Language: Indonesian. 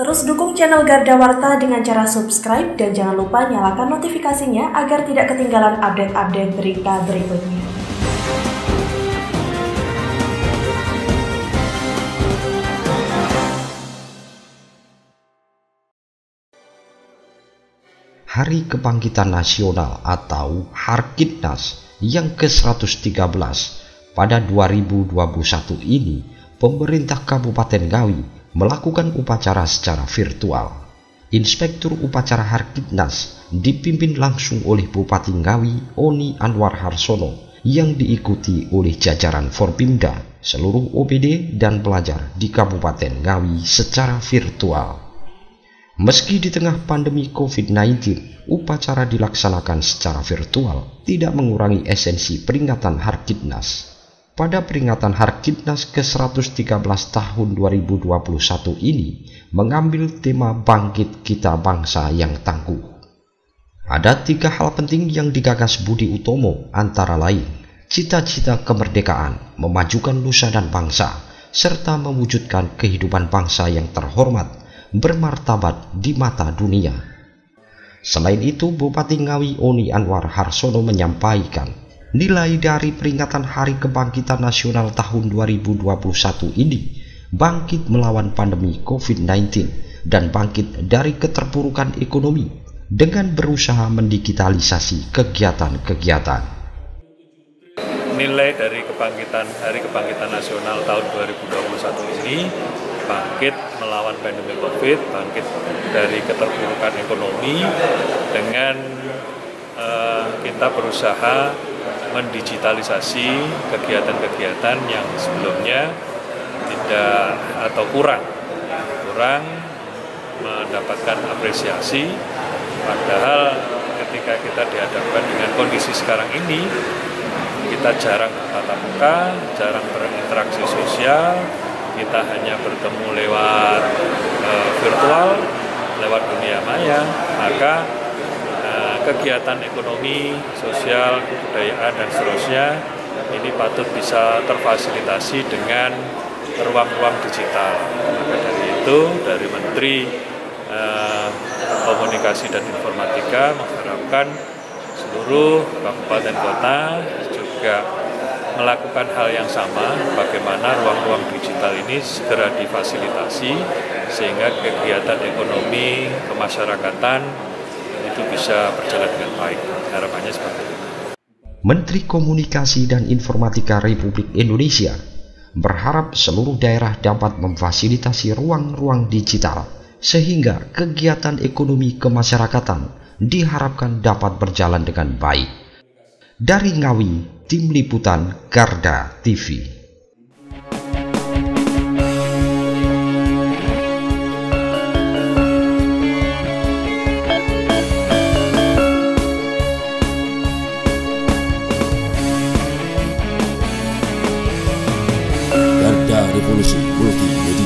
Terus dukung channel Garda Warta dengan cara subscribe dan jangan lupa nyalakan notifikasinya agar tidak ketinggalan update-update berita berikutnya. Hari Kebangkitan Nasional atau Harkitnas yang ke-113 pada 2021 ini, pemerintah Kabupaten Ngawi melakukan upacara secara virtual. Inspektur upacara Harkitnas dipimpin langsung oleh Bupati Ngawi Oni Anwar Harsono yang diikuti oleh jajaran Forpimda, seluruh OPD dan pelajar di Kabupaten Ngawi secara virtual. Meski di tengah pandemi COVID-19, upacara dilaksanakan secara virtual tidak mengurangi esensi peringatan Harkitnas pada peringatan Harkitnas ke-113 tahun 2021 ini mengambil tema Bangkit Kita Bangsa yang Tangguh. Ada tiga hal penting yang digagas Budi Utomo antara lain cita-cita kemerdekaan, memajukan nusa dan bangsa, serta mewujudkan kehidupan bangsa yang terhormat, bermartabat di mata dunia. Selain itu, Bupati Ngawi Oni Anwar Harsono menyampaikan Nilai dari peringatan Hari Kebangkitan Nasional tahun 2021 ini bangkit melawan pandemi COVID-19 dan bangkit dari keterpurukan ekonomi dengan berusaha mendigitalisasi kegiatan-kegiatan. Nilai dari kebangkitan Hari Kebangkitan Nasional tahun 2021 ini bangkit melawan pandemi COVID, bangkit dari keterpurukan ekonomi dengan uh, kita berusaha mendigitalisasi kegiatan-kegiatan yang sebelumnya tidak atau kurang. Kurang mendapatkan apresiasi padahal ketika kita dihadapkan dengan kondisi sekarang ini kita jarang tatap muka, jarang berinteraksi sosial, kita hanya bertemu lewat e, virtual, lewat dunia maya, maka kegiatan ekonomi, sosial, kebudayaan, dan seterusnya ini patut bisa terfasilitasi dengan ruang-ruang digital. Maka dari itu, dari Menteri eh, Komunikasi dan Informatika mengharapkan seluruh kabupaten kota juga melakukan hal yang sama, bagaimana ruang-ruang digital ini segera difasilitasi sehingga kegiatan ekonomi kemasyarakatan itu bisa berjalan dengan baik. Harapannya seperti itu. Menteri Komunikasi dan Informatika Republik Indonesia berharap seluruh daerah dapat memfasilitasi ruang-ruang digital sehingga kegiatan ekonomi kemasyarakatan diharapkan dapat berjalan dengan baik. Dari Ngawi, Tim Liputan Garda TV. Revolusi Multimedia.